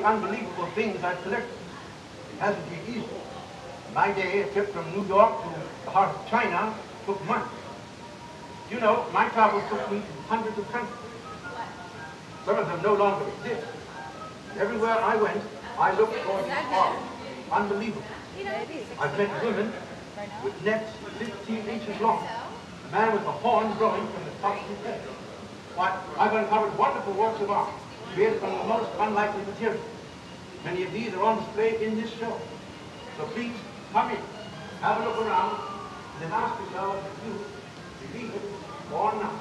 the unbelievable things I've collected. It hasn't been easy. My day, a trip from New York to the heart of China took months. You know, my travels took me to hundreds of countries. Some of them no longer exist. Everywhere I went, I looked for these art. Unbelievable. I've met women with necks 15 inches long. A man with a horn growing from the top of his head. Why, I've uncovered wonderful works of art created from the most unlikely material. Many of these are on display in this show. So please, come in, have a look around, and then ask yourself if you believe it or not.